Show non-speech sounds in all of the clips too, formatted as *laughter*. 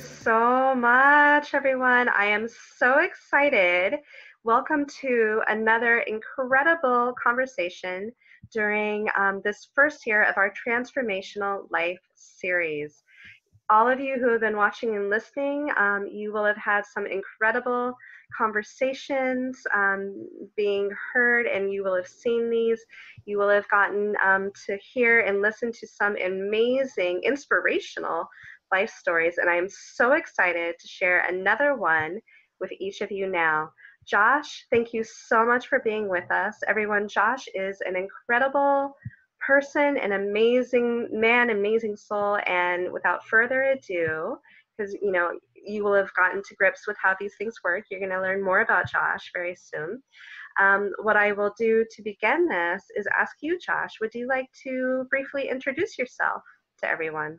so much, everyone. I am so excited. Welcome to another incredible conversation during um, this first year of our Transformational Life series. All of you who have been watching and listening, um, you will have had some incredible conversations um, being heard, and you will have seen these. You will have gotten um, to hear and listen to some amazing, inspirational life stories, and I am so excited to share another one with each of you now. Josh, thank you so much for being with us. Everyone, Josh is an incredible person, an amazing man, amazing soul, and without further ado, because you know you will have gotten to grips with how these things work. You're going to learn more about Josh very soon. Um, what I will do to begin this is ask you, Josh, would you like to briefly introduce yourself to everyone?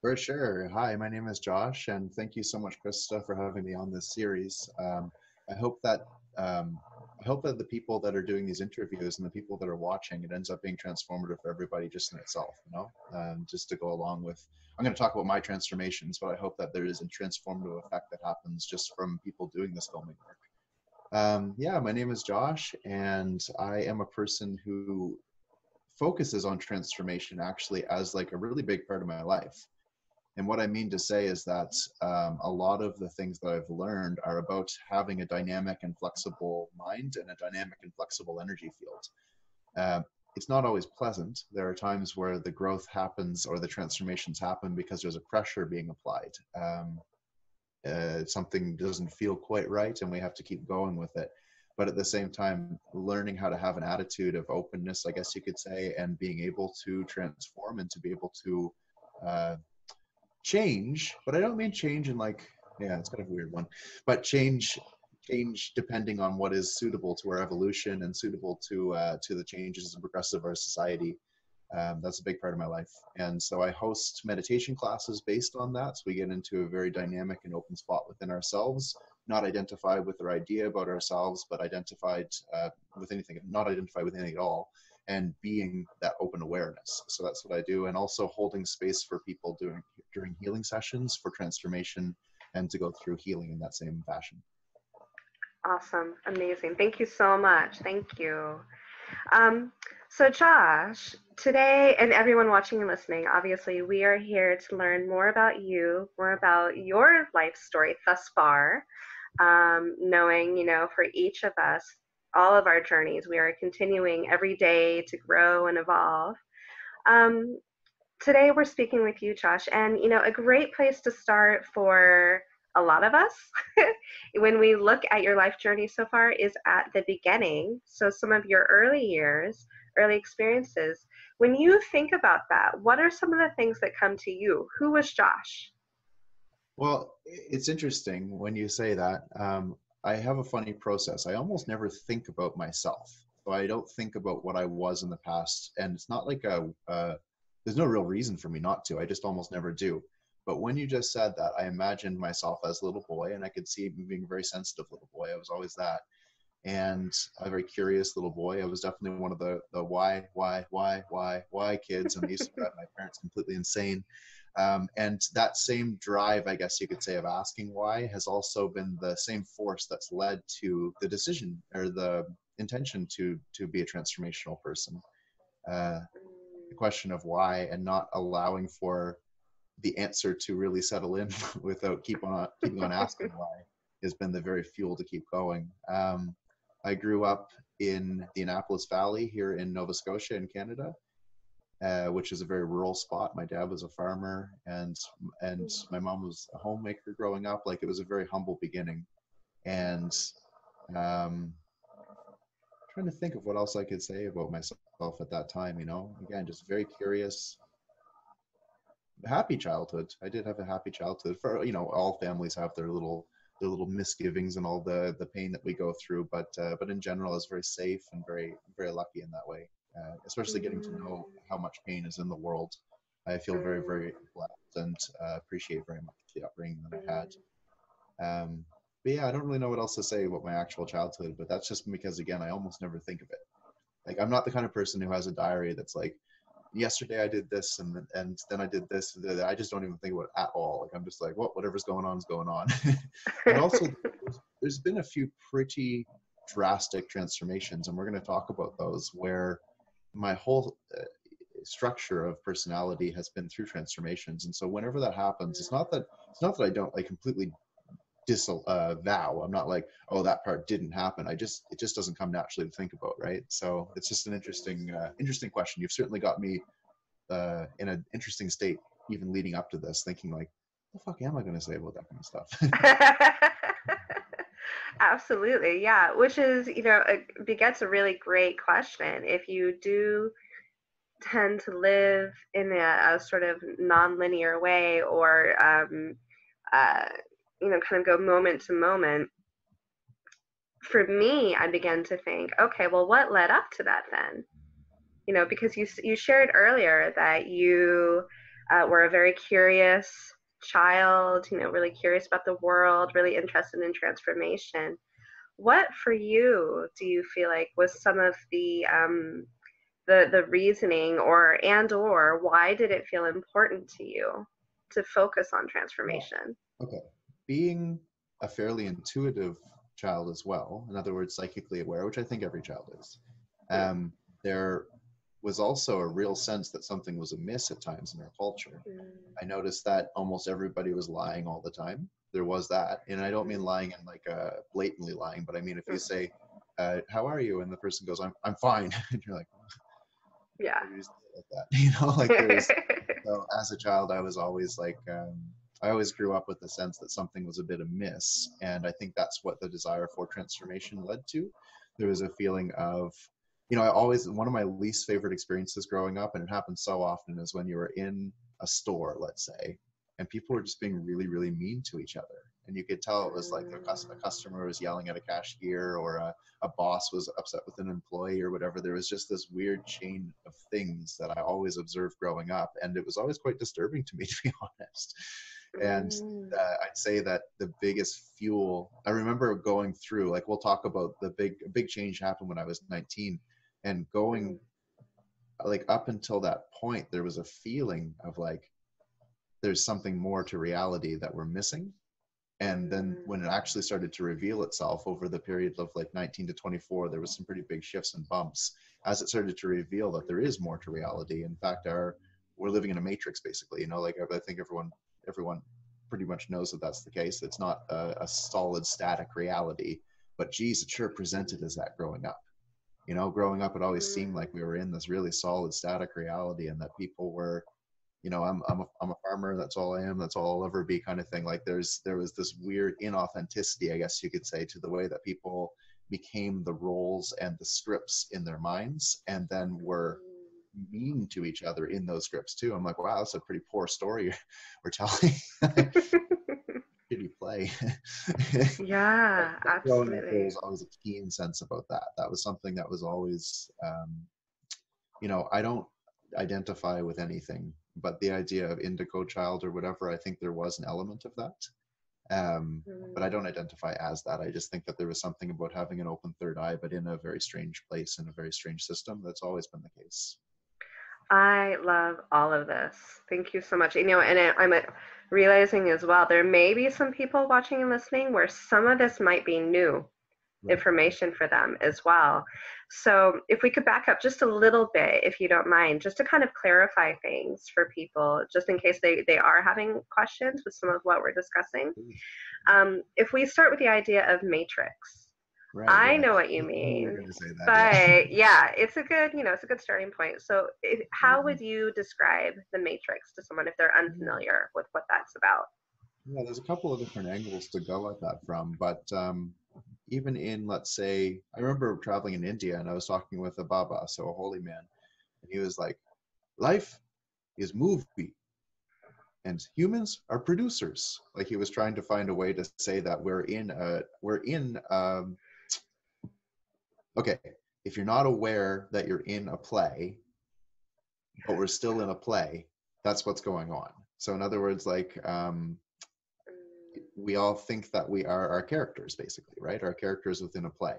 For sure. Hi, my name is Josh, and thank you so much, Christa, for having me on this series. Um, I hope that um, I hope that the people that are doing these interviews and the people that are watching, it ends up being transformative for everybody just in itself. You know, um, just to go along with. I'm going to talk about my transformations, but I hope that there is a transformative effect that happens just from people doing this filming work. Um, yeah, my name is Josh, and I am a person who focuses on transformation actually as like a really big part of my life. And what I mean to say is that um, a lot of the things that I've learned are about having a dynamic and flexible mind and a dynamic and flexible energy field. Uh, it's not always pleasant. There are times where the growth happens or the transformations happen because there's a pressure being applied. Um, uh, something doesn't feel quite right and we have to keep going with it. But at the same time, learning how to have an attitude of openness, I guess you could say, and being able to transform and to be able to uh, change, but I don't mean change in like, yeah, it's kind of a weird one, but change change depending on what is suitable to our evolution and suitable to uh, to the changes and progressive of our society. Um, that's a big part of my life, and so I host meditation classes based on that. So we get into a very dynamic and open spot within ourselves, not identified with our idea about ourselves, but identified uh, with anything, not identified with anything at all, and being that open awareness. So that's what I do, and also holding space for people doing during healing sessions for transformation and to go through healing in that same fashion. Awesome, amazing. Thank you so much. Thank you. Um, so, Josh, today, and everyone watching and listening, obviously, we are here to learn more about you, more about your life story thus far. Um, knowing, you know, for each of us, all of our journeys. We are continuing every day to grow and evolve. Um, today we're speaking with you, Josh, and you know, a great place to start for a lot of us *laughs* when we look at your life journey so far is at the beginning. So, some of your early years, early experiences. When you think about that, what are some of the things that come to you? Who was Josh? Well, it's interesting when you say that. Um, I have a funny process. I almost never think about myself. So I don't think about what I was in the past. And it's not like a, uh, there's no real reason for me not to. I just almost never do. But when you just said that, I imagined myself as a little boy and I could see me being a very sensitive little boy. I was always that. And a very curious little boy. I was definitely one of the, the why, why, why, why, why kids. And to drive *laughs* my parents completely insane. Um, and that same drive, I guess you could say, of asking why has also been the same force that's led to the decision or the intention to to be a transformational person. Uh, the question of why and not allowing for the answer to really settle in *laughs* without keep on keeping on asking why has been the very fuel to keep going. Um, I grew up in the Annapolis Valley here in Nova Scotia in Canada uh, which is a very rural spot. My dad was a farmer, and and my mom was a homemaker growing up. Like it was a very humble beginning, and um, trying to think of what else I could say about myself at that time. You know, again, just very curious. Happy childhood. I did have a happy childhood. For you know, all families have their little their little misgivings and all the the pain that we go through, but uh, but in general, I was very safe and very very lucky in that way uh, especially getting to know how much pain is in the world. I feel very, very blessed and uh, appreciate very much the upbringing that I had. Um, but yeah, I don't really know what else to say about my actual childhood, but that's just because, again, I almost never think of it. Like, I'm not the kind of person who has a diary that's like, yesterday I did this and and then I did this. I just don't even think about it at all. Like I'm just like, well, whatever's going on is going on. *laughs* and also, *laughs* there's been a few pretty drastic transformations, and we're going to talk about those where my whole uh, structure of personality has been through transformations. And so whenever that happens, it's not that it's not that I don't like completely disavow. I'm not like, oh, that part didn't happen. I just it just doesn't come naturally to think about, right? So it's just an interesting uh, interesting question. You've certainly got me uh, in an interesting state, even leading up to this, thinking like, what the fuck am I going to say about that kind of stuff? *laughs* *laughs* Absolutely, yeah. Which is, you know, it begets a really great question. If you do tend to live in a, a sort of non-linear way, or um, uh, you know, kind of go moment to moment. For me, I began to think, okay, well, what led up to that then? You know, because you you shared earlier that you uh, were a very curious child, you know, really curious about the world, really interested in transformation. What for you do you feel like was some of the um, the the reasoning or and or why did it feel important to you to focus on transformation? Okay, being a fairly intuitive child as well, in other words, psychically aware, which I think every child is, um, there was also a real sense that something was amiss at times in our culture. Mm. I noticed that almost everybody was lying all the time. There was that, and I don't mean lying in like a blatantly lying, but I mean if you mm. say, uh, "How are you?" and the person goes, "I'm I'm fine," *laughs* and you're like, "Yeah," like that, *laughs* you know, like there's. *laughs* so as a child, I was always like, um, I always grew up with the sense that something was a bit amiss, and I think that's what the desire for transformation led to. There was a feeling of you know, I always one of my least favorite experiences growing up, and it happens so often, is when you were in a store, let's say, and people were just being really, really mean to each other, and you could tell it was like a, customer was yelling at a cashier, or a, a boss was upset with an employee, or whatever. There was just this weird chain of things that I always observed growing up, and it was always quite disturbing to me, *laughs* to be honest. And mm. uh, I'd say that the biggest fuel. I remember going through, like we'll talk about the big, big change happened when I was 19 and going like up until that point there was a feeling of like there's something more to reality that we're missing. And then mm. when it actually started to reveal itself over the period of like 19 to 24 there was some pretty big shifts and bumps as it started to reveal that there is more to reality. In fact our we're living in a matrix basically you know like i think everyone everyone pretty much knows that that's the case. It's not a, a solid static reality but geez it sure presented as that growing up you know growing up it always seemed mm. like we were in this really solid static reality and that people were you know i'm i'm a, I'm a farmer that's all i am that's all i'll ever be kind of thing. Like there's there was this weird inauthenticity i guess you could say to the way that people became the roles and the scripts in their minds and then were mm. mean to each other in those scripts too. I'm like wow that's a pretty poor story *laughs* we're telling *laughs* play. *laughs* yeah, absolutely. There was always a keen sense about that. That was something that was always, um, you know, I don't identify with anything, but the idea of indigo child or whatever, I think there was an element of that. Um, mm. But I mm. don't identify as that. I just think that there was something about having an open third eye, but in a very strange place in a very strange system. That's always been the case. I love all of this. Thank you so much. You know, and I'm a realizing as well, there may be some people watching and listening where some of this might be new information for them as well. So, if we could back up just a little bit, if you don't mind, just to kind of clarify things for people, just in case they, they are having questions with some of what we're discussing. Um, if we start with the idea of matrix, Right, I know what you mean. That, but yeah. *laughs* yeah. it's a good, you know, it's a good starting point. So, if, how mm-hmm. would you describe the Matrix to someone if they're mm-hmm. unfamiliar with what that's about? Yeah, there's a couple of different angles to go at that from, but um, even in, let's say, I remember traveling in India and I was talking with a Baba, so a holy man, and he was like, "Life is movie." and humans are producers like he was trying to find a way to say that we're in a we're in um, okay, if you're not aware that you're in a play, but we're still in a play, that's what's going on. So, in other words, like, um, we all think that we are our characters, basically, right? Our characters within a play.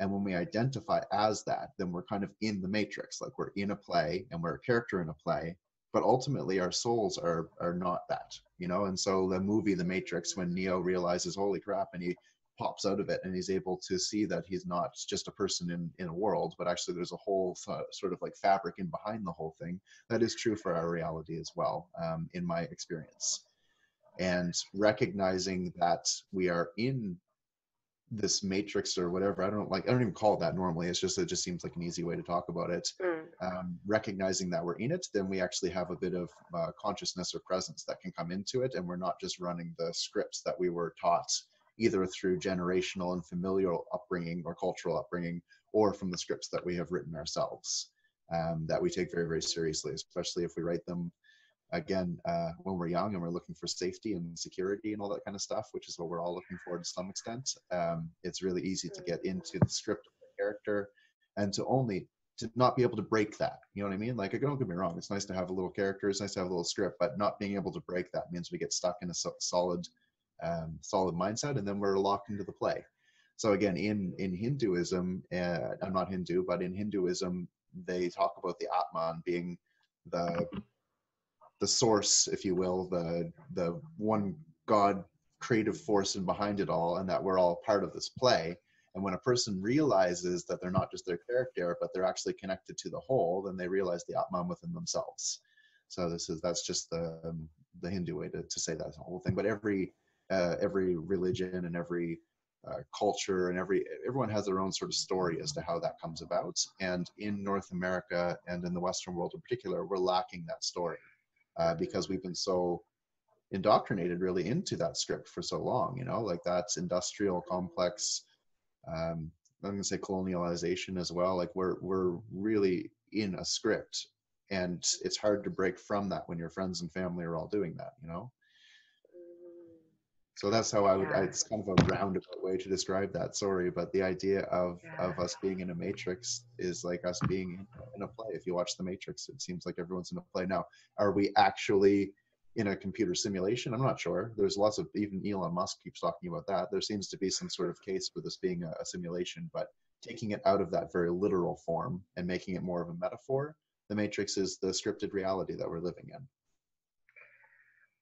And when we identify as that, then we're kind of in the matrix, like we're in a play and we're a character in a play. But ultimately, our souls are are not that, you know. And so the movie The Matrix, when Neo realizes, "Holy crap!" and he pops out of it and he's able to see that he's not just a person in, in a world, but actually there's a whole th- sort of like fabric in behind the whole thing. That is true for our reality as well, um, in my experience. And recognizing that we are in this matrix or whatever i don't like i don't even call it that normally it's just it just seems like an easy way to talk about it mm. um, recognizing that we're in it then we actually have a bit of uh, consciousness or presence that can come into it and we're not just running the scripts that we were taught either through generational and familial upbringing or cultural upbringing or from the scripts that we have written ourselves um, that we take very very seriously especially if we write them again uh, when we're young and we're looking for safety and security and all that kind of stuff which is what we're all looking for to some extent. Um, it's really easy to get into the script of the character and to only to not be able to break that you know what i mean? Like don't get me wrong it's nice to have a little character it's nice to have a little script but not being able to break that means we get stuck in a so- solid um, solid mindset and then we're locked into the play so again in in hinduism uh, i'm not hindu but in hinduism they talk about the atman being the the source, if you will, the the one God creative force and behind it all, and that we're all part of this play. And when a person realizes that they're not just their character, but they're actually connected to the whole, then they realize the Atman within themselves. So this is that's just the um, the Hindu way to, to say that whole thing. But every uh, every religion and every uh, culture and every everyone has their own sort of story as to how that comes about. And in North America and in the Western world in particular, we're lacking that story uh, because we've been so indoctrinated really into that script for so long you know like that's industrial complex um i'm going to say colonialization as well like we're we're really in a script and it's hard to break from that when your friends and family are all doing that you know so that's how i would yeah. it's kind of a roundabout way to describe that sorry but the idea of yeah. of us being in a matrix is like us being in a play. If you watch the matrix it seems like everyone's in a play. Now are we actually in a computer simulation? I'm not sure. There's lots of even elon musk keeps talking about that. There seems to be some sort of case for this being a, a simulation but taking it out of that very literal form and making it more of a metaphor the matrix is the scripted reality that we're living in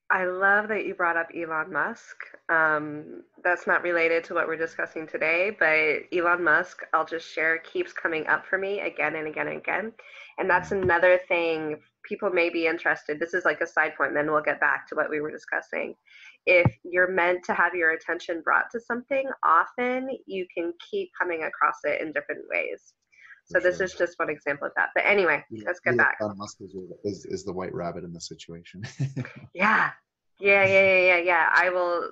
I love that you brought up Elon Musk. Um, that's not related to what we're discussing today, but Elon Musk, I'll just share, keeps coming up for me again and again and again. And that's another thing people may be interested. This is like a side point, and then we'll get back to what we were discussing. If you're meant to have your attention brought to something, often you can keep coming across it in different ways. So this is just one example of that. But anyway, yeah, let's get back. Elon Musk is, is, is the white rabbit in the situation. *laughs* yeah. Yeah, yeah, yeah, yeah, yeah. I will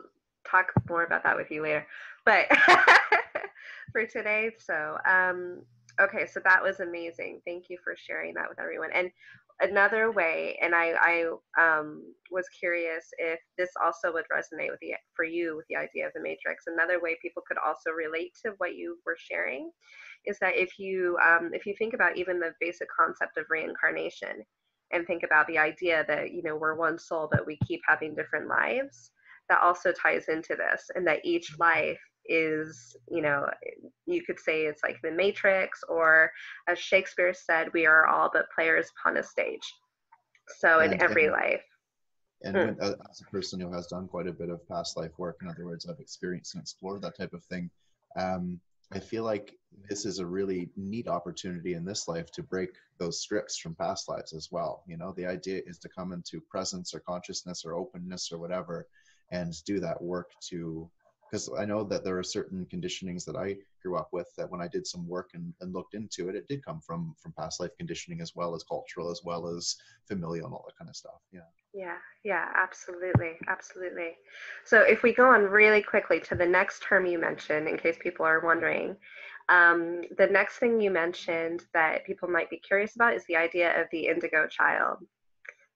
talk more about that with you later. But *laughs* for today, so um, okay, so that was amazing. Thank you for sharing that with everyone. And another way, and I, I um, was curious if this also would resonate with the for you with the idea of the matrix. Another way people could also relate to what you were sharing is that if you um, if you think about even the basic concept of reincarnation and think about the idea that you know we're one soul but we keep having different lives that also ties into this and that each life is you know you could say it's like the matrix or as shakespeare said we are all but players upon a stage so in and, every and, life and mm. when, as a person who has done quite a bit of past life work in other words i've experienced and explored that type of thing um, I feel like this is a really neat opportunity in this life to break those scripts from past lives as well. You know, the idea is to come into presence or consciousness or openness or whatever and do that work to because I know that there are certain conditionings that I grew up with that when I did some work and, and looked into it, it did come from from past life conditioning as well as cultural as well as familial and all that kind of stuff. Yeah. Yeah, yeah, absolutely, absolutely. So if we go on really quickly to the next term you mentioned, in case people are wondering, um, the next thing you mentioned that people might be curious about is the idea of the indigo child.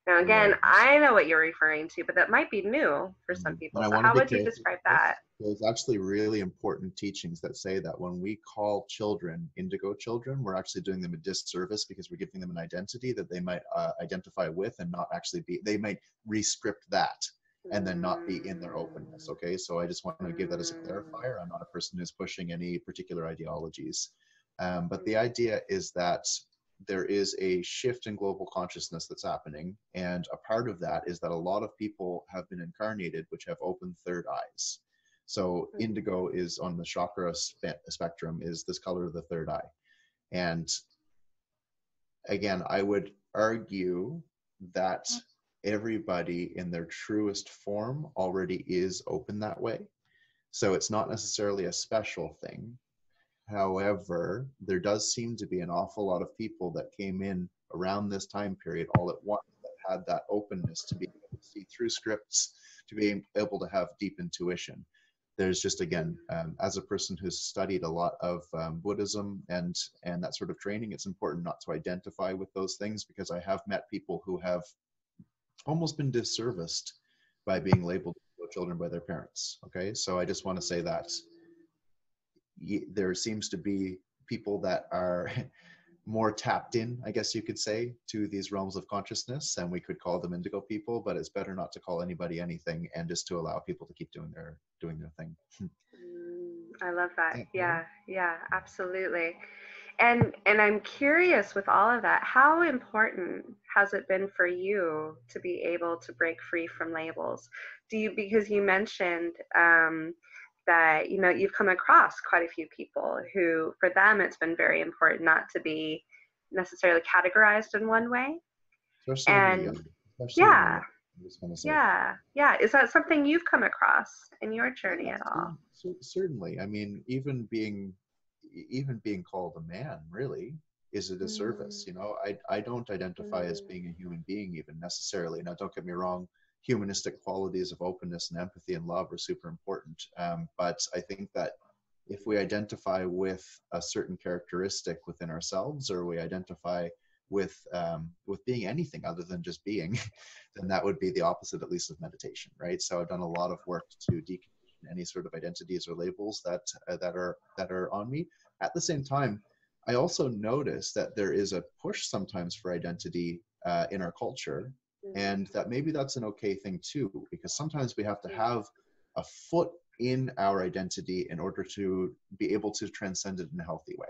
Now, again, I know what you're referring to, but that might be new for some mm-hmm. people. So how would you describe that? There's actually really important teachings that say that when we call children indigo children, we're actually doing them a disservice because we're giving them an identity that they might uh, identify with and not actually be, they might rescript that and then not be in their openness. Okay, so I just want to give that as a clarifier. I'm not a person who's pushing any particular ideologies. Um, but the idea is that there is a shift in global consciousness that's happening. And a part of that is that a lot of people have been incarnated which have open third eyes. So hmm. indigo is on the chakra spe- spectrum is this color of the third eye. And again, I would argue that hmm. everybody in their truest form already is open that way. So it's not necessarily a special thing. However, there does seem to be an awful lot of people that came in around this time period all at once that had that openness to be able to see through scripts, to be able to have deep intuition. There's just again, um, as a person who's studied a lot of um, Buddhism and and that sort of training, it's important not to identify with those things because I have met people who have almost been disserviced by being labeled children by their parents. Okay, so I just want to say that there seems to be people that are *laughs* more tapped in, I guess you could say, to these realms of consciousness, and we could call them indigo people. But it's better not to call anybody anything, and just to allow people to keep doing their doing their thing. *laughs* Mm, I love that. Yeah, yeah, absolutely. And and I'm curious with all of that, how important has it been for you to be able to break free from labels? Do you because you mentioned um, that you know you've come across quite a few people who for them it's been very important not to be necessarily categorized in one way. Especially and yeah. Yeah. Yeah. Is that something you've come across in your journey at all? certainly. I mean even being even being called a man really is a disservice mm. you know? I i don't identify mm. as being a human being even necessarily. Now don't get me wrong humanistic qualities of openness and empathy and love are super important. Um, but I think that if we identify with a certain characteristic within ourselves, or we identify with um, with being anything other than just being, *laughs* then that would be the opposite, at least, of meditation, right? So I've done a lot of work to decondition any sort of identities or labels that uh, that are that are on me. At the same time, I also notice that there is a push sometimes for identity uh, in our culture and that maybe that's an okay thing too because sometimes we have to have a foot in our identity in order to be able to transcend it in a healthy way.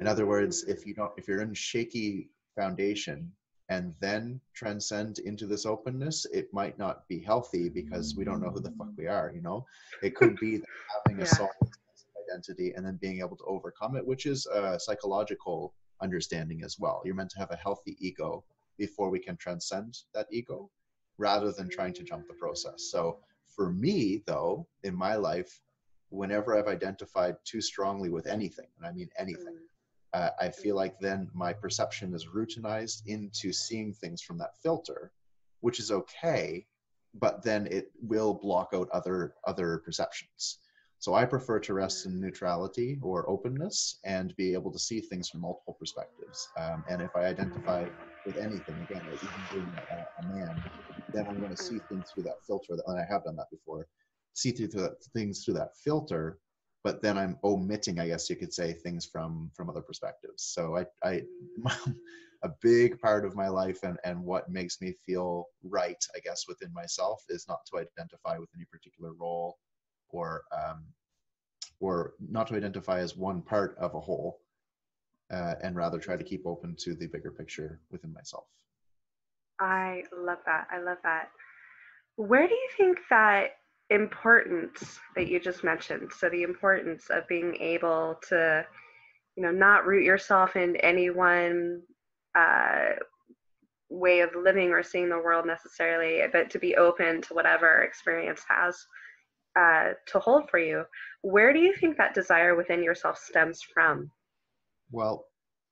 In other words if you don't if you're in shaky foundation and then transcend into this openness it might not be healthy because we don't know who the fuck we are you know? It could be having a solid identity and then being able to overcome it which is a psychological understanding as well. You're meant to have a healthy ego before we can transcend that ego rather than trying to jump the process. So for me, though, in my life, whenever I've identified too strongly with anything, and I mean anything, mm. uh, I feel like then my perception is routinized into seeing things from that filter, which is okay, but then it will block out other other perceptions. So I prefer to rest mm-hmm. in neutrality or openness and be able to see things from multiple perspectives. Um, and if I identify mm-hmm. with anything, again, even being a, a, man, then I'm going to see mm-hmm. things through that filter. That, and I have done that before. See through things through that filter, but then I'm omitting, I guess you could say, things from from other perspectives. So I, I *laughs* a big part of my life and and what makes me feel right, I guess, within myself is not to identify with any particular role or um, or not to identify as one part of a whole uh, and rather try to keep open to the bigger picture within myself. I love that. I love that. Where do you think that importance that you just mentioned so the importance of being able to you know not root yourself in any one uh, way of living or seeing the world necessarily but to be open to whatever experience has uh, to hold for you. Where do you think that desire within yourself stems from? Well,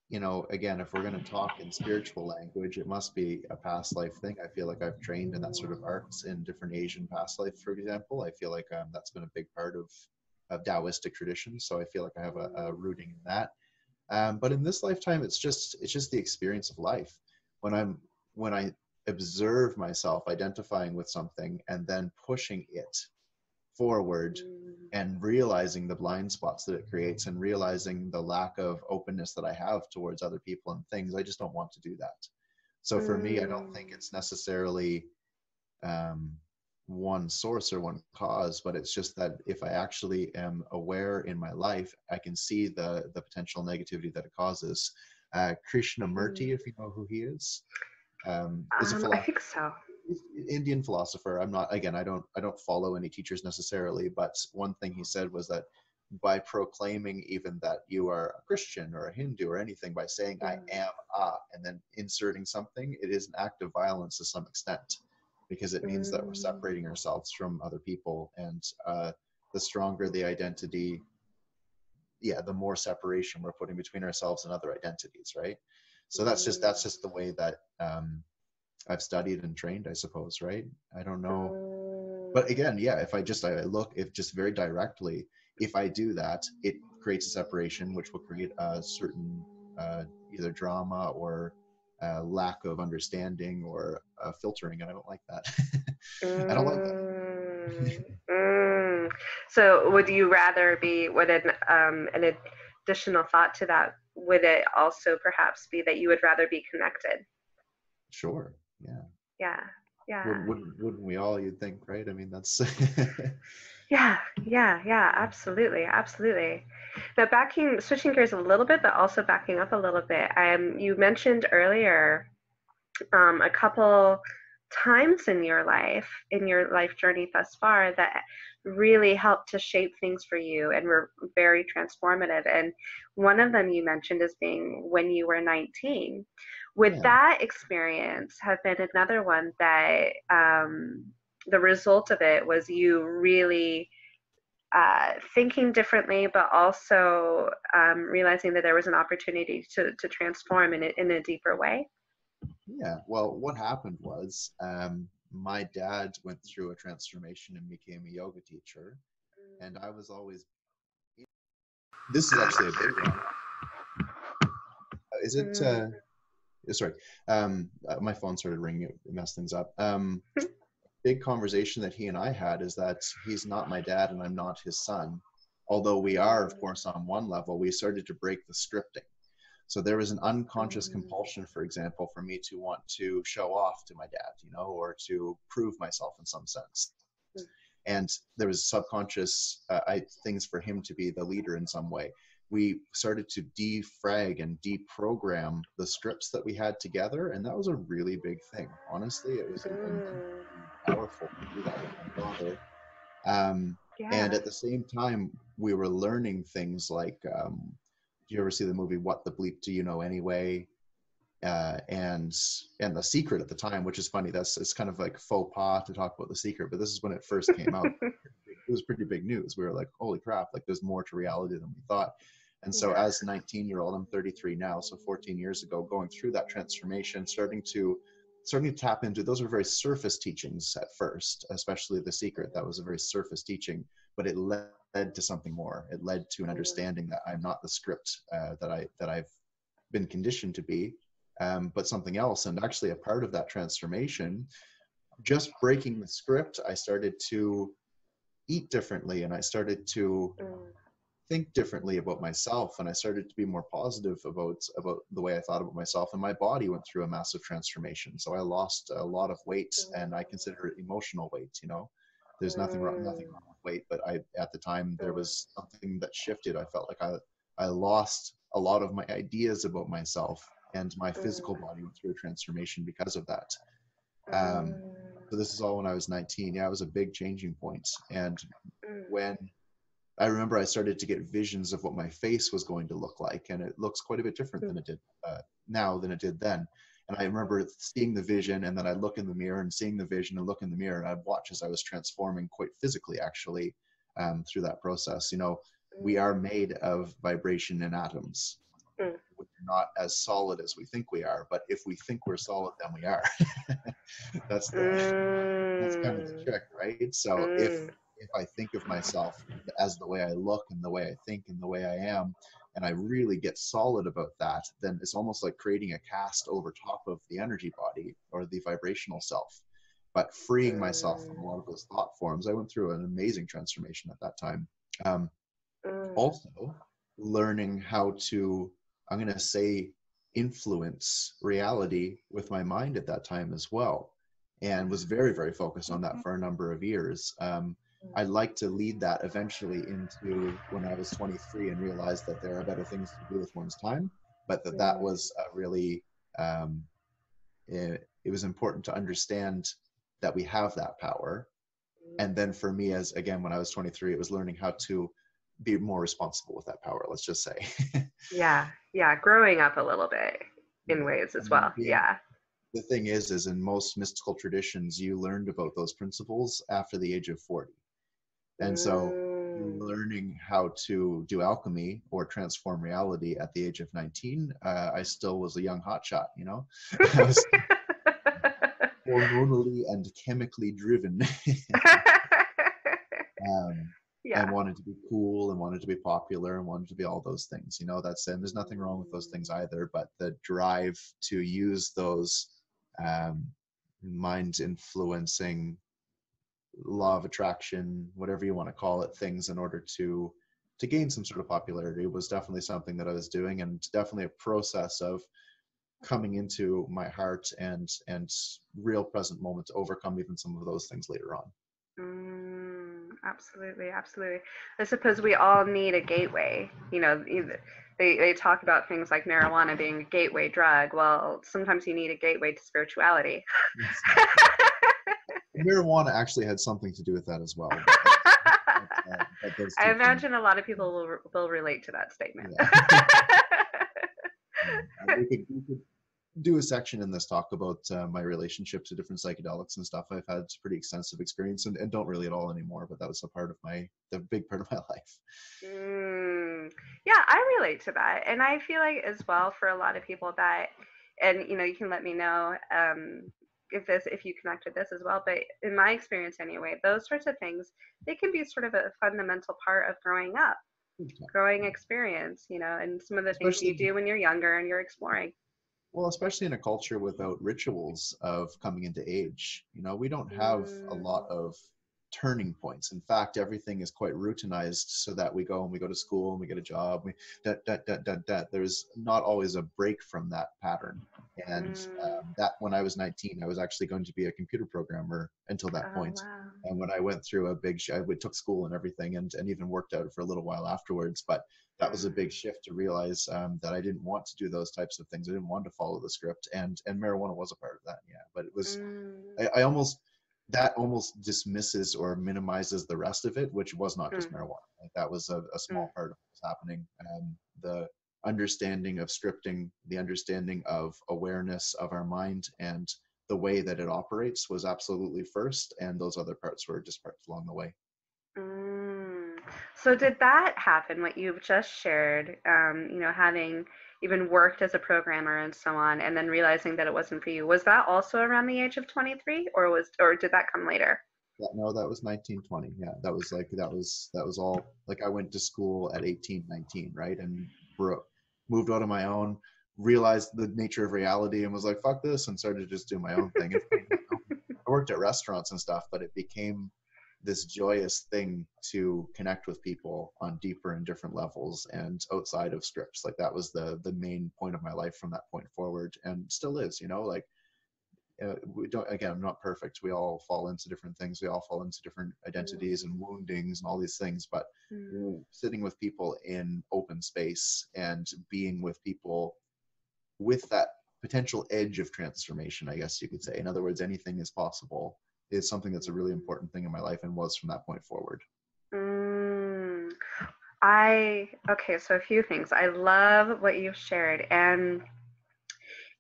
you know, again, if we're going to talk in spiritual language, it must be a past life thing. I feel like I've trained in that sort of arts in different Asian past life, for example. I feel like um, that's been a big part of, of Taoistic traditions. So I feel like I have a, a rooting in that. Um, but in this lifetime, it's just it's just the experience of life. When I'm when I observe myself identifying with something and then pushing it forward and realizing the blind spots that it creates and realizing the lack of openness that I have towards other people and things. I just don't want to do that. So for me, I don't think it's necessarily um, one source or one cause but it's just that if i actually am aware in my life i can see the the potential negativity that it causes uh, krishnamurti Mm. if you know who he is um, is a Um, I think so. Indian philosopher i'm not again i don't i don't follow any teachers necessarily but one thing he said was that by proclaiming even that you are a christian or a hindu or anything by saying i Mm. am a and then inserting something it is an act of violence to some extent because it means that we're Mm. separating ourselves from other people and uh, the stronger the identity yeah the more separation we're putting between ourselves and other identities right so that's just that's Mm. just the way that um, i've studied and trained i suppose right i don't know but again yeah if i just i look if just very directly if i do that it creates a separation which will create a certain uh, either drama or uh, lack of understanding or uh, filtering and i don't like that *laughs* i don't like that Mm, mm. So, would you rather be? Would an um, an additional thought to that? Would it also perhaps be that you would rather be connected? sure yeah Yeah, wouldn't, wouldn't we all you'd think right i mean that's *laughs* yeah, yeah, yeah. Absolutely, absolutely. Now, backing, switching gears a little bit, but also backing up a little bit. Um, you mentioned earlier um, a couple times in your life, in your life journey thus far, that really helped to shape things for you and were very transformative. And one of them you mentioned as being when you were 19. Would Yeah. that experience have been another one that um, the result of it was you really uh, thinking differently, but also um, realizing that there was an opportunity to, to transform in a, in a deeper way? Yeah. Well, what happened was um, my dad went through a transformation and became a yoga teacher, and I was always. This is actually a big one. Is it? Uh, uh, sorry, um, uh, my phone started ringing. It messed things up. Um, big conversation that he and I had is that he's not my dad and I'm not his son. Although we are, of course, on one level, we started to break the scripting. So there was an unconscious Mm. compulsion, for example, for me to want to show off to my dad, you know, or to prove myself in some sense. Mm. And there was subconscious uh, I, things for him to be the leader in some way. We started to defrag and deprogram the scripts that we had together, and that was a really big thing. Honestly, it was powerful to do that with my daughter. Um, yeah. and at the same time, we were learning things like, um, do you ever see the movie What the Bleep Do You Know Anyway? Uh, and and the secret at the time, which is funny. That's it's kind of like faux pas to talk about the secret, but this is when it first came out. *laughs* was pretty big news. We were like, holy crap! Like there's more to reality than we thought. And so, Yeah. as a 19 year old, I'm 33 now, so 14 years ago, going through that transformation, starting to starting to tap into those were very surface teachings at first, especially the secret. That was a very surface teaching, but it led to something more. It led to an understanding that I'm not the script uh, that I that I've been conditioned to be, um, but something else. And actually, a part of that transformation, just breaking the script, I started to eat differently, and I started to Mm, think differently about myself and i started to be more positive about about the way i thought about myself and my body went through a massive transformation so i lost a lot of weight and i consider it emotional weight you know? There's nothing wrong nothing wrong with weight but i at the time there was something that shifted. I felt like i i lost a lot of my ideas about myself and my physical body went through a transformation because of that. Um, mm, so this is all when i was 19 yeah it was a big changing point. and mm, when I remember I started to get visions of what my face was going to look like, and it looks quite a bit different than it did uh, now than it did then. And I remember seeing the vision, and then I'd look in the mirror and seeing the vision and look in the mirror, and I'd watch as I was transforming quite physically, actually, um, through that process. You know, we are made of vibration and atoms. Mm. We're not as solid as we think we are, but if we think we're solid, then we are. *laughs* that's the that's kind of the mm, trick, right? So if mm, if I think of myself as the way I look and the way I think and the way I am, and I really get solid about that, then it's almost like creating a cast over top of the energy body or the vibrational self. But freeing myself from a lot of those thought forms, I went through an amazing transformation at that time. Um, mm, also, learning how to, I'm going to say, influence reality with my mind at that time as well. and was very very focused on that for a number of years. Um, i'd like to lead that eventually into when i was 23 and realized that there are better things to do with one's time but that that was a really um, it, it was important to understand that we have that power. And then for me as again when i was 23 it was learning how to be more responsible with that power let's just say. *laughs* Yeah yeah growing up a little bit in ways as well yeah. the thing is is in most mystical traditions you learned about those principles after the age of 40 and so mm. learning how to do alchemy or transform reality at the age of 19 uh, i still was a young hotshot you know? *laughs* I was *laughs* hormonally and chemically driven. Um, yeah. and wanted to be cool and wanted to be popular and wanted to be all those things you know that's and there's nothing wrong with those things either but the drive to use those um, mind influencing law of attraction whatever you want to call it things in order to to gain some sort of popularity was definitely something that i was doing and definitely a process of coming into my heart and and real present moment to overcome even some of those things later on mm, absolutely absolutely i suppose we all need a gateway you know they, they talk about things like marijuana being a gateway drug. Well, sometimes you need a gateway to spirituality. *laughs* marijuana actually had something to do with that as well. But, *laughs* but, I imagine things. a lot of people will, will relate to that statement. Yeah. *laughs* we, could, we could do a section in this talk about uh, my relationship to different psychedelics and stuff. I've had pretty extensive experience and, and, don't really at all anymore, but that was a part of my, the big part of my *laughs* life. Mm, yeah, I relate to that. And I feel like as well for a lot of people that, and you know, you can let me know um, if this, if you connect with this as well, but in my experience anyway, those sorts of things, they can be sort of a fundamental part of growing up, okay. growing experience, you know, and some of the Especially, things you do when you're younger and you're exploring. Well, especially in a culture without rituals of coming into age. You know, we don't have mm. a lot of turning points. In fact, everything is quite routinized so that we go and we go to school and we get a job. We da, da, da, da, da. There's not always a break from that pattern. And mm. um, that when I was 19, I was actually going to be a computer programmer until that oh, point. Wow. And when I went through a big, sh- I took school and everything, and and even worked out for a little while afterwards. But that was a big shift to realize um, that I didn't want to do those types of things. I didn't want to follow the script, and and marijuana was a part of that. Yeah, but it was mm. I, I almost that almost dismisses or minimizes the rest of it, which was not just mm. marijuana. Like that was a, a small mm. part of what's happening. And the understanding of scripting, the understanding of awareness of our mind and the way that it operates was absolutely first, and those other parts were just parts along the way. Mm. So did that happen? What you've just shared? Um, you know, having even worked as a programmer and so on and then realizing that it wasn't for you. Was that also around the age of 23 or was or did that come later? Yeah, no that was 1920 yeah that was like that was that was all like i went to school at 18 19 right and bro- moved out on my own realized the nature of reality and was like fuck this and started to just do my own thing. I worked at restaurants and stuff but it became this joyous thing to connect with people on deeper and different levels and outside of scripts. Like that was the the main point of my life from that point forward and still is you know like uh, we don't again i'm not perfect. We all fall into different things. We all fall into different identities and woundings and all these things but mm. sitting with people in open space and being with people with that potential edge of transformation i guess you could say. In other words anything is possible is something that's a really important thing in my life and was from that point forward. Mm, I okay, so a few things. I love what you've shared and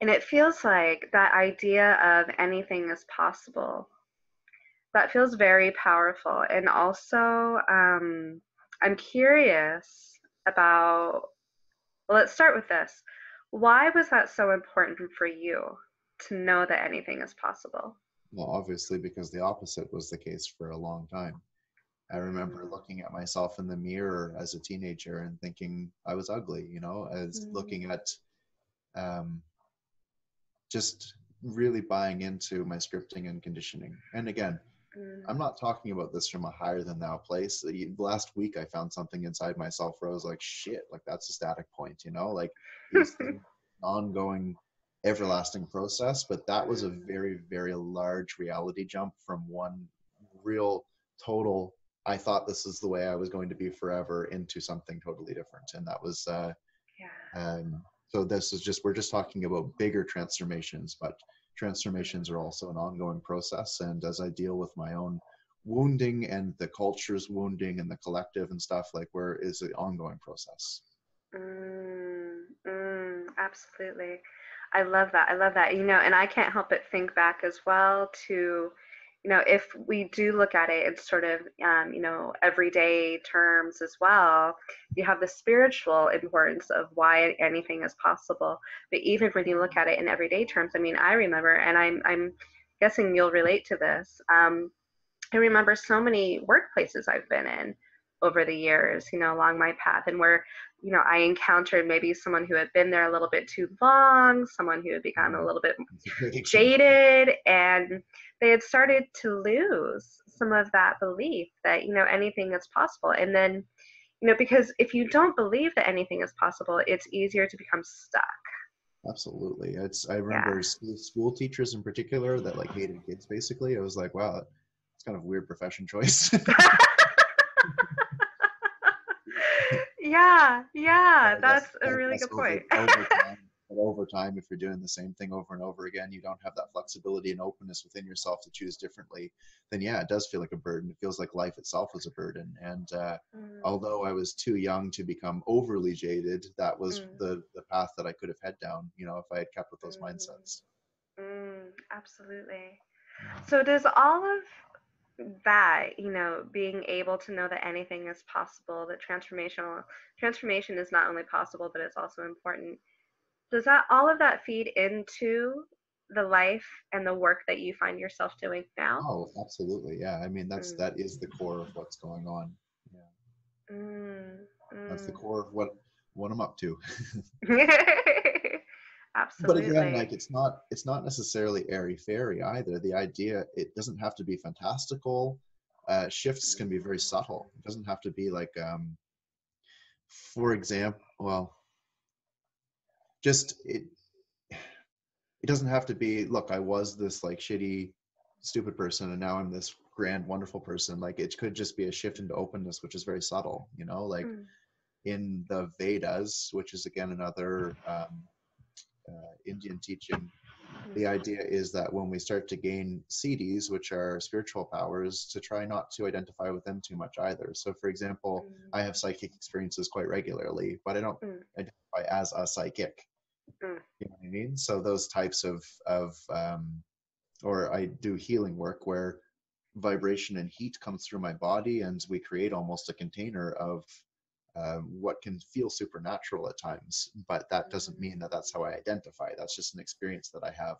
and it feels like that idea of anything is possible. That feels very powerful. And also, um, I'm curious about, well, let's start with this. Why was that so important for you to know that anything is possible? Well, obviously, because the opposite was the case for a long time. I remember mm. looking at myself in the mirror as a teenager and thinking I was ugly, you know, as mm. looking at um, just really buying into my scripting and conditioning. And again, mm. I'm not talking about this from a higher than thou place. Last week, I found something inside myself where I was like, shit, like that's a static point, you know, like *laughs* ongoing everlasting process but that was a very very large reality jump from one real total i thought this is the way i was going to be forever into something totally different. And that was uh yeah. um so this is just we're just talking about bigger transformations but transformations are also an ongoing process. And as i deal with my own wounding and the culture's wounding and the collective and stuff like where is an ongoing process. Mm, mm, absolutely I love that. I love that. You know, and I can't help but think back as well to, you know, if we do look at it in sort of, um, you know, everyday terms as well, you have the spiritual importance of why anything is possible. But even when you look at it in everyday terms, I mean, I remember, and I'm, I'm guessing you'll relate to this. Um, I remember so many workplaces I've been in over the years, you know, along my path, and where you know, I encountered maybe someone who had been there a little bit too long, someone who had become a mm-hmm. little bit jaded, and they had started to lose some of that belief that, you know, anything is possible. And then, you know, because if you don't believe that anything is possible, it's easier to become stuck. Absolutely. It's I remember yeah. school teachers in particular that like hated kids basically. I was like, wow, it's kind of weird profession choice. *laughs* yeah, yeah, that's a really good point. over *laughs* time, but over time, if you're doing the same thing over and over again, you don't have that flexibility and openness within yourself to choose differently. Then yeah, it does feel like a burden. It feels like life itself is a burden. And uh, mm. although I was too young to become overly jaded, that was mm. the the path that I could have head down. You know, if I had kept with those mm. mindsets. Mm, absolutely. So does all of that you know being able to know that anything is possible that transformational transformation is not only possible but it's also important does that all of that feed into the life and the work that you find yourself doing now oh absolutely yeah i mean that's mm. that is the core of what's going on yeah mm, mm. that's the mm. core of what what i'm up to *laughs* *laughs* Absolutely. But again, like it's not it's not necessarily airy fairy either. The idea it doesn't have to be fantastical. Uh, shifts can be very subtle. It doesn't have to be like, um, for example, well, just it. It doesn't have to be. Look, I was this like shitty, stupid person, and now I'm this grand, wonderful person. Like it could just be a shift into openness, which is very subtle. You know, like. Mm. In the Vedas, which is again another um, Indian teaching, the mm-hmm. idea is that when we start to gain siddhis, which are spiritual powers, to try not to identify with them too much either. So, for example, mm. I have psychic experiences quite regularly, but I don't mm. identify as a psychic. Mm. You know what I mean? So those types of of um, or I do healing work where vibration and heat comes through my body, and we create almost a container of um, what can feel supernatural at times, but that doesn't mean that that's how I identify. That's just an experience that I have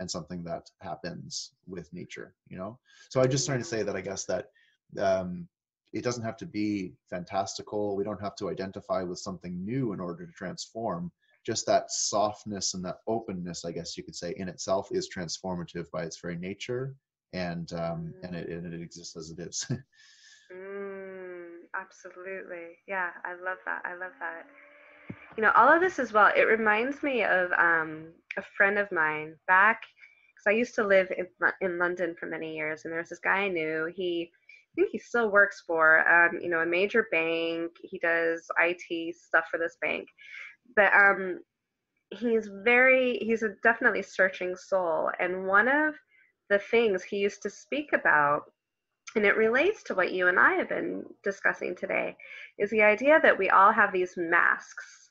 and something that happens with nature, you know? So I'm just trying to say that I guess that um, it doesn't have to be fantastical. We don't have to identify with something new in order to transform. Just that softness and that openness, I guess you could say, in itself is transformative by its very nature, and um, and it and it exists as it is. *laughs* Absolutely. Yeah, I love that. I love that. You know, all of this as well, it reminds me of um, a friend of mine back, because I used to live in, in London for many years, and there was this guy I knew. He, I think he still works for, um, you know, a major bank. He does IT stuff for this bank. But um, he's very, he's a definitely searching soul. And one of the things he used to speak about and it relates to what you and I have been discussing today, is the idea that we all have these masks.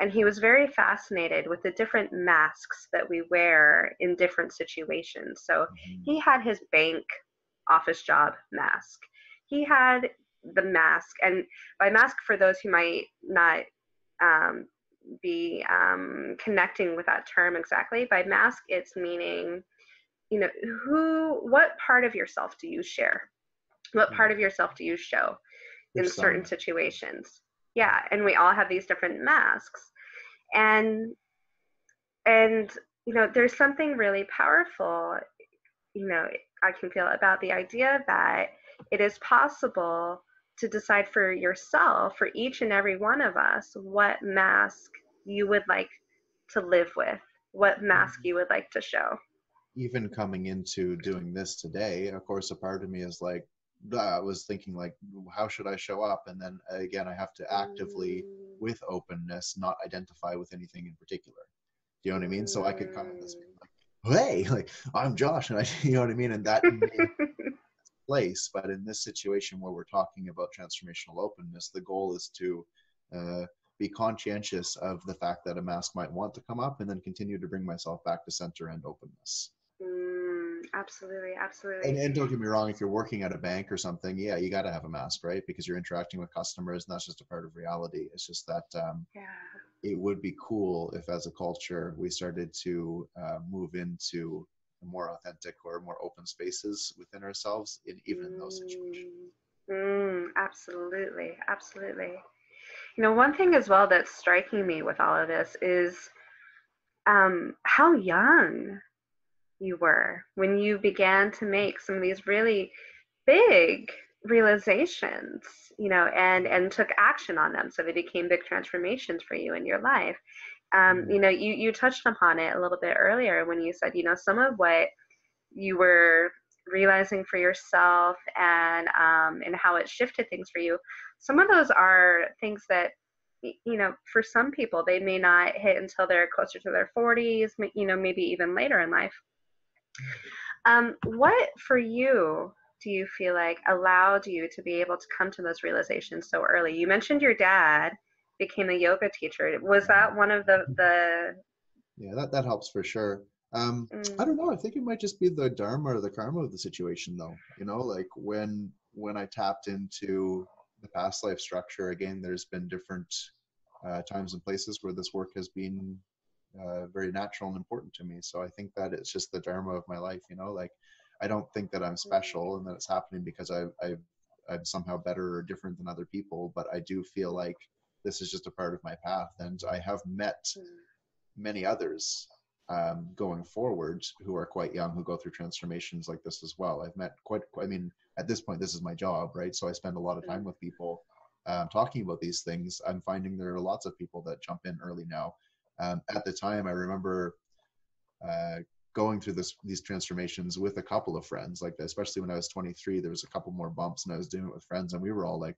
And he was very fascinated with the different masks that we wear in different situations. So mm-hmm. he had his bank office job mask. He had the mask, and by mask, for those who might not um, be um, connecting with that term exactly, by mask, it's meaning, you know, who, what part of yourself do you share? What part of yourself do you show in certain situations? Yeah and we all have these different masks. And and you know there's something really powerful you know i can feel about the idea that it is possible to decide for yourself for each and every one of us what mask you would like to live with what mask mm-hmm. you would like to show. Even coming into doing this today of course a part of me is like I was thinking like, how should I show up? And then again, I have to actively, mm. with openness, not identify with anything in particular. Do you know what I mean? So I could come in this like, hey, *laughs* like I'm Josh, and I, *laughs* you know what I mean, and that *laughs* place. But in this situation where we're talking about transformational openness, the goal is to uh, be conscientious of the fact that a mask might want to come up, and then continue to bring myself back to center and openness. Absolutely, absolutely. And, and, don't get me wrong, if you're working at a bank or something, yeah, you got to have a mask, right? Because you're interacting with customers, and that's just a part of reality. It's just that um, yeah. it would be cool if, as a culture, we started to uh, move into more authentic or more open spaces within ourselves, in even in those situations. Mm, absolutely, absolutely. You know, one thing as well that's striking me with all of this is um, how young you were when you began to make some of these really big realizations you know and and took action on them so they became big transformations for you in your life um, mm-hmm. you know you you touched upon it a little bit earlier when you said you know some of what you were realizing for yourself and um, and how it shifted things for you some of those are things that you know for some people they may not hit until they're closer to their 40s you know maybe even later in life um, what for you do you feel like allowed you to be able to come to those realizations so early? You mentioned your dad became a yoga teacher. Was that one of the the? Yeah, that that helps for sure. Um, mm. I don't know. I think it might just be the dharma or the karma of the situation, though. You know, like when when I tapped into the past life structure again, there's been different uh, times and places where this work has been uh, very natural and important to me. So I think that it's just the dharma of my life. You know, like I don't think that I'm special and that it's happening because I, I I'm somehow better or different than other people, but I do feel like this is just a part of my path, and I have met mm. many others um, going forward who are quite young who go through transformations like this as well. I've met quite, I mean, at this point, this is my job, right? So I spend a lot of time mm. with people um, talking about these things. I'm finding there are lots of people that jump in early now um, at the time, I remember uh, going through this these transformations with a couple of friends, like especially when I was 23, there was a couple more bumps, and I was doing it with friends, and we were all like,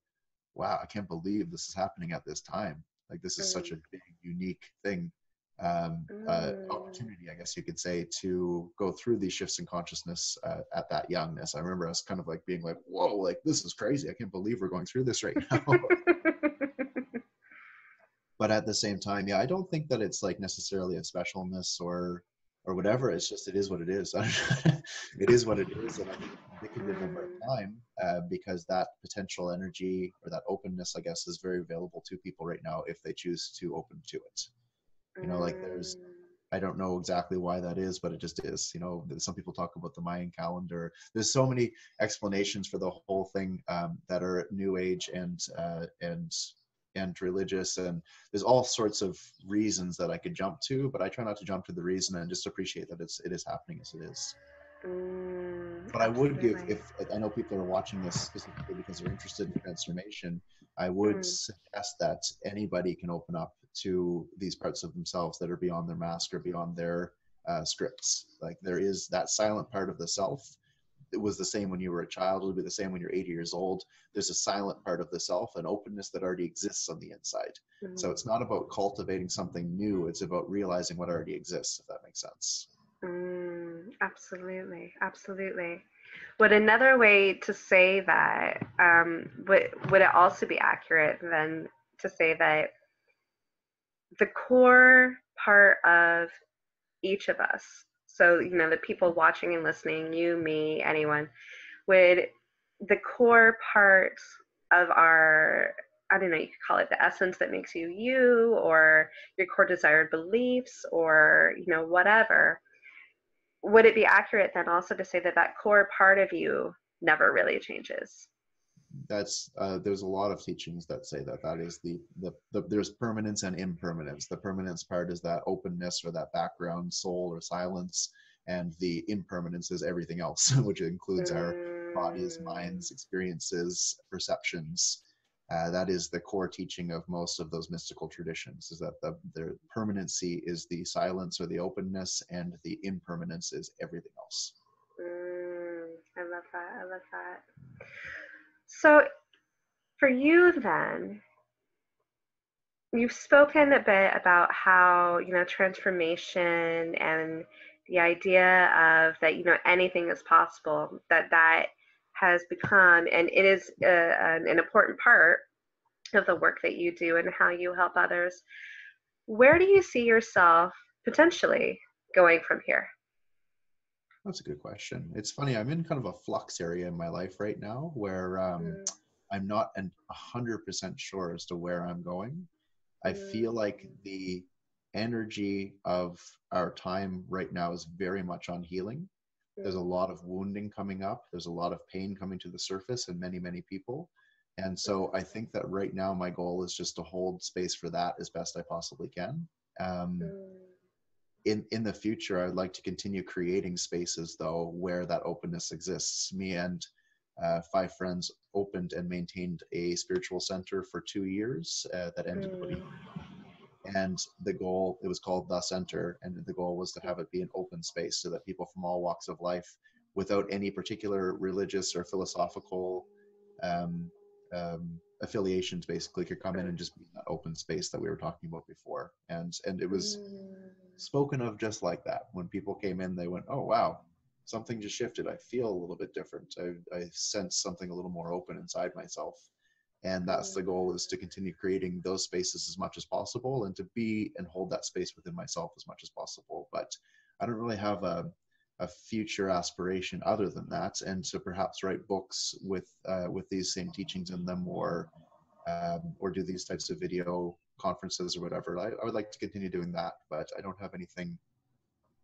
"Wow, I can't believe this is happening at this time! Like this is mm. such a big, unique thing." Um, uh, mm. uh, opportunity, I guess you could say, to go through these shifts in consciousness uh, at that youngness. I remember us kind of like being like, "Whoa, like this is crazy! I can't believe we're going through this right now." *laughs* but at the same time yeah i don't think that it's like necessarily a specialness or or whatever it's just it is what it is *laughs* it is what it is and i think indicative over time uh, because that potential energy or that openness i guess is very available to people right now if they choose to open to it you know like there's I don't know exactly why that is, but it just is. You know, some people talk about the Mayan calendar. There's so many explanations for the whole thing um, that are New Age and uh, and and religious and there's all sorts of reasons that i could jump to but i try not to jump to the reason and just appreciate that it's it is happening as it is. Mm, but i would give if i know people are watching this specifically because they're interested in transformation i would mm. suggest that anybody can open up to these parts of themselves that are beyond their mask or beyond their uh, scripts. Like there is that silent part of the self it was the same when you were a child it'll be the same when you're 80 years old. There's a silent part of the self an openness that already exists on the inside. Mm-hmm. so it's not about cultivating something new it's about realizing what already exists if that makes sense. Mm, absolutely absolutely. Would another way to say that um, would, would it also be accurate then to say that the core part of each of us so you know the people watching and listening you me anyone would the core part of our i don't know you could call it the essence that makes you you or your core desired beliefs or you know whatever would it be accurate then also to say that that core part of you never really changes that's uh, there's a lot of teachings that say that that is the, the, the there's permanence and impermanence. The permanence part is that openness or that background soul or silence and the impermanence is everything else *laughs* which includes our bodies minds experiences perceptions. Uh, that is the core teaching of most of those mystical traditions is that the, the permanency is the silence or the openness and the impermanence is everything else. Mm, i love that i love that so for you then you've spoken a bit about how you know transformation and the idea of that you know anything is possible that that has become and it is uh, an, an important part of the work that you do and how you help others. Where do you see yourself potentially going from here that's a good question it's funny i'm in kind of a flux area in my life right now where um, i'm not a hundred percent sure as to where i'm going I feel like the energy of our time right now is very much on healing. There's a lot of wounding coming up. There's a lot of pain coming to the surface in many, many people. And so I think that right now my goal is just to hold space for that as best I possibly can. Um. In in the future, I'd like to continue creating spaces though where that openness exists. Me and uh, five friends opened and maintained a spiritual center for two years uh, that ended mm. and the goal it was called the center and the goal was to have it be an open space so that people from all walks of life without any particular religious or philosophical um, um, affiliations basically could come in and just be in that open space that we were talking about before and and it was mm. Spoken of just like that when people came in they went oh wow something just shifted. I feel a little bit different. I, I sense something a little more open inside myself. And that's the goal is to continue creating those spaces as much as possible and to be and hold that space within myself as much as possible. But I don't really have a, a future aspiration other than that. And to perhaps write books with, uh, with these same teachings in them or, um, or do these types of video conferences or whatever. I, I would like to continue doing that, but I don't have anything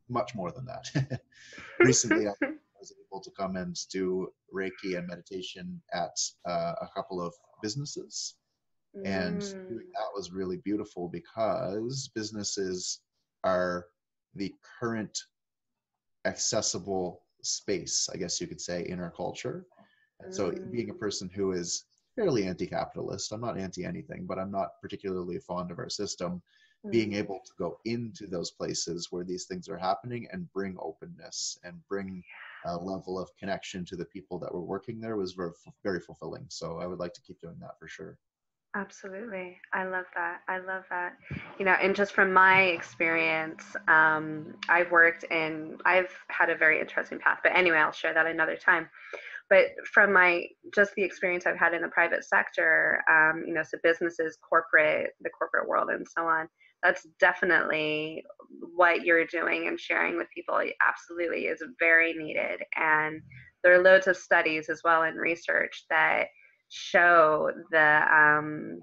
much more than that. *laughs* Recently, I *laughs* was able to come and do Reiki and meditation at uh, a couple of businesses. Mm. And that was really beautiful because businesses are the current accessible space, I guess you could say, in our culture. And so, mm. being a person who is fairly anti capitalist, I'm not anti anything, but I'm not particularly fond of our system being mm. able to go into those places where these things are happening and bring openness and bring a level of connection to the people that were working there was very, very fulfilling. So I would like to keep doing that for sure. Absolutely. I love that. I love that. You know, and just from my experience, um, I've worked in, I've had a very interesting path, but anyway, I'll share that another time. But from my, just the experience I've had in the private sector, um, you know, so businesses, corporate, the corporate world, and so on, that's definitely what you're doing and sharing with people absolutely is very needed. And there are loads of studies as well and research that show the um,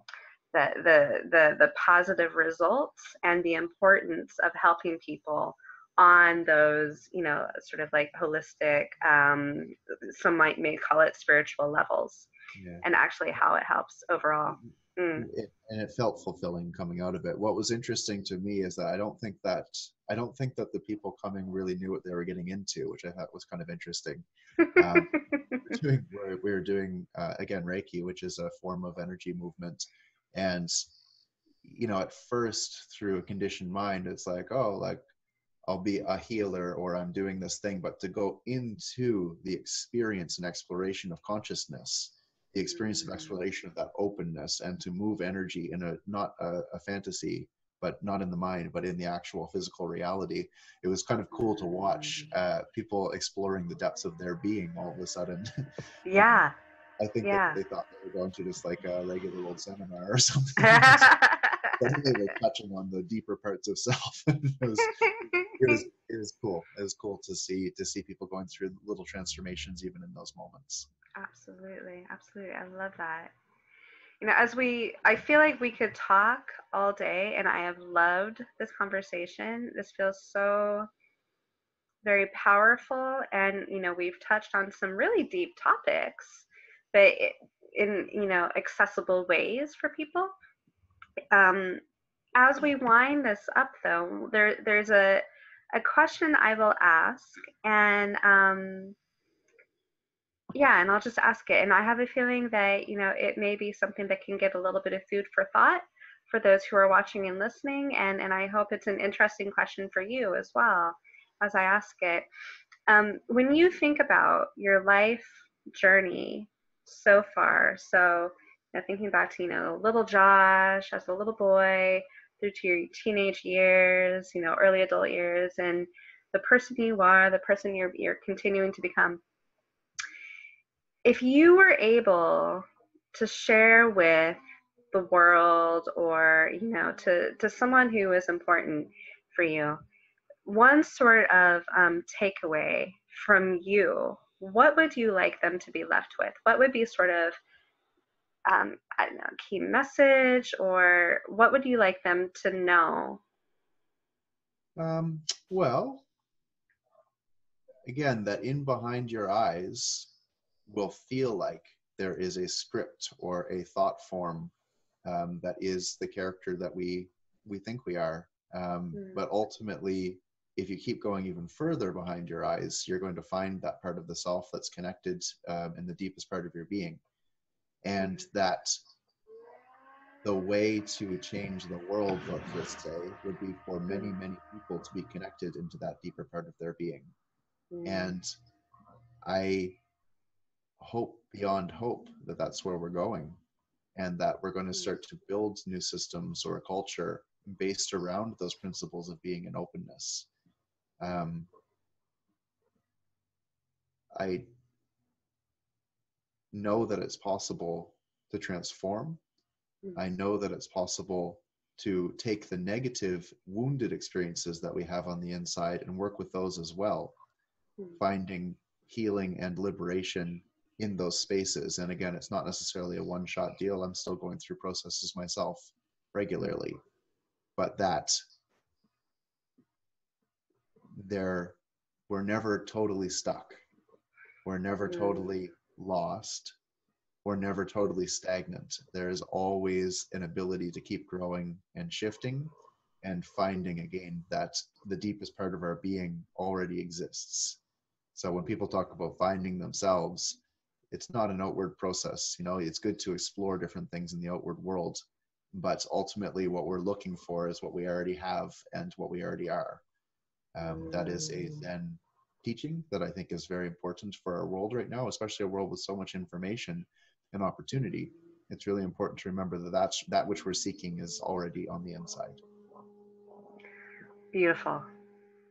the, the the the positive results and the importance of helping people on those you know sort of like holistic um, some might may call it spiritual levels yeah. and actually how it helps overall mm-hmm. Mm. It, and it felt fulfilling coming out of it. What was interesting to me is that I don't think that I don't think that the people coming really knew what they were getting into, which I thought was kind of interesting. Um, we're, *laughs* doing, we're, we're doing uh, again Reiki, which is a form of energy movement, and you know, at first through a conditioned mind, it's like, oh, like I'll be a healer or I'm doing this thing, but to go into the experience and exploration of consciousness the experience of exploration of that openness and to move energy in a not a, a, fantasy but not in the mind but in the actual physical reality it was kind of cool to watch mm. uh, people exploring the depths of their being all of a sudden. *laughs* Yeah. I think yeah. they thought they were going to just like a regular old seminar or *laughs* something. *laughs* They were touching on the deeper parts of self. It, was, it was it was cool it was cool to see to see people going through little transformations even in those moments Absolutely, absolutely. I love that. You know, as we, I feel like we could talk all day, and I have loved this conversation. This feels so very powerful, and you know, we've touched on some really deep topics, but in you know, accessible ways for people. Um, as we wind this up, though, there there's a a question I will ask, and um, yeah, and I'll just ask it. And I have a feeling that, you know, it may be something that can get a little bit of food for thought for those who are watching and listening. And, and I hope it's an interesting question for you as well as I ask it. Um, when you think about your life journey so far, so you know, thinking back to, you know, little Josh as a little boy through to your teenage years, you know, early adult years, and the person you are, the person you're, you're continuing to become. If you were able to share with the world or you know to to someone who is important for you one sort of um, takeaway from you what would you like them to be left with? What would be sort of um, i don't know key message or what would you like them to know um, well again that in behind your eyes will feel like there is a script or a thought form um, that is the character that we we think we are. Um, mm. But ultimately, if you keep going even further behind your eyes, you're going to find that part of the self that's connected um, in the deepest part of your being, and that the way to change the world, let's just say, would be for many, many people to be connected into that deeper part of their being. Mm. And I hope beyond hope that that's where we're going and that we're going to start to build new systems or a culture based around those principles of being and openness. Um, I know that it's possible to transform. I mm. know that it's possible to take the negative, wounded experiences that we have on the inside and work with those as well, mm. finding healing and liberation in those spaces. And again, it's not necessarily a one shot deal. I'm still going through processes myself regularly, but that there we're never totally stuck. We're never mm. totally lost. We're never totally stagnant. There's always an ability to keep growing and shifting and finding again that the deepest part of our being already exists. So when people talk about finding themselves, it's not an outward process you know it's good to explore different things in the outward world but ultimately what we're looking for is what we already have and what we already are um, that is a then teaching that i think is very important for our world right now especially a world with so much information and opportunity it's really important to remember that that's that which we're seeking is already on the inside beautiful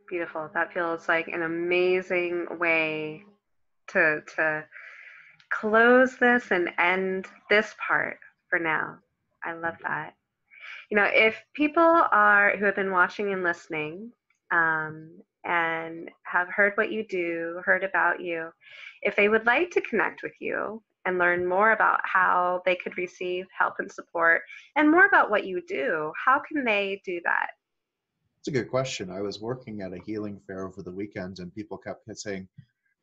beautiful that feels like an amazing way to to close this and end this part for now. I love that. You know, if people are who have been watching and listening um, and have heard what you do, heard about you, if they would like to connect with you and learn more about how they could receive help and support and more about what you do, how can they do that? It's a good question. I was working at a healing fair over the weekend and people kept saying,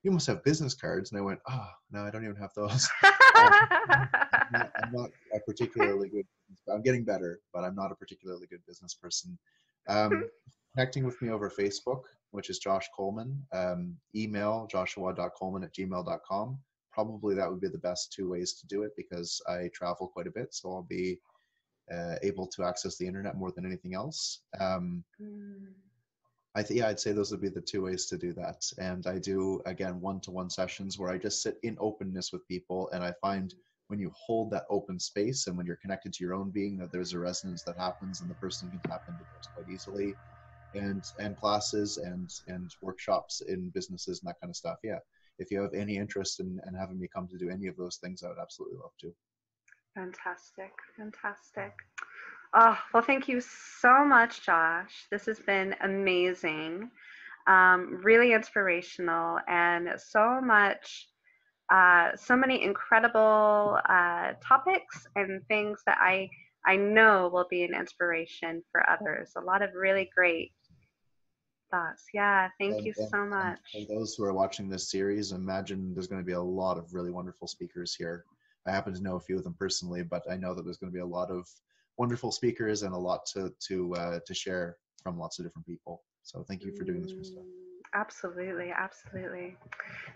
you must have business cards. And I went, oh, no, I don't even have those. *laughs* um, I'm, not, I'm, not, a particularly good, I'm getting better, but I'm not a particularly good business person. Um, *laughs* connecting with me over Facebook, which is Josh Coleman, um, email joshua.coleman at gmail.com. Probably that would be the best two ways to do it because I travel quite a bit. So I'll be uh, able to access the internet more than anything else. Um, mm I think yeah, I'd say those would be the two ways to do that. And I do again one-to-one sessions where I just sit in openness with people, and I find when you hold that open space and when you're connected to your own being, that there's a resonance that happens, and the person can tap into this quite easily. And and classes and and workshops in businesses and that kind of stuff. Yeah, if you have any interest in, in having me come to do any of those things, I would absolutely love to. Fantastic, fantastic. Oh, well, thank you so much, Josh. This has been amazing, um, really inspirational, and so much, uh, so many incredible uh, topics and things that I I know will be an inspiration for others. A lot of really great thoughts. Yeah, thank and, you and, so much. Those who are watching this series, imagine there's going to be a lot of really wonderful speakers here. I happen to know a few of them personally, but I know that there's going to be a lot of wonderful speakers and a lot to to uh, to share from lots of different people. So thank you for doing this, Christa. Absolutely, absolutely.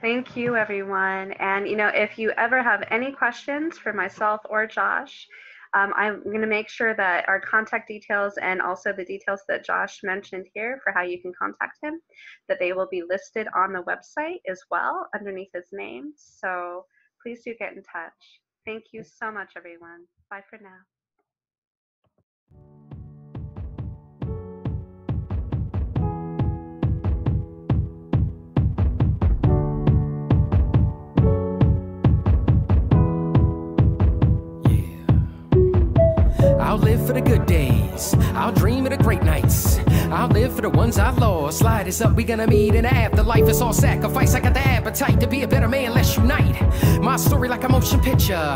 Thank you, everyone. And you know, if you ever have any questions for myself or Josh, um, I'm going to make sure that our contact details and also the details that Josh mentioned here for how you can contact him, that they will be listed on the website as well underneath his name. So please do get in touch. Thank you so much, everyone. Bye for now. Days. I'll dream of the great nights. I'll live for the ones I lost. Slide us up, we gonna meet in the afterlife. It's all sacrifice. I got the appetite to be a better man. Let's unite. My story like a motion picture.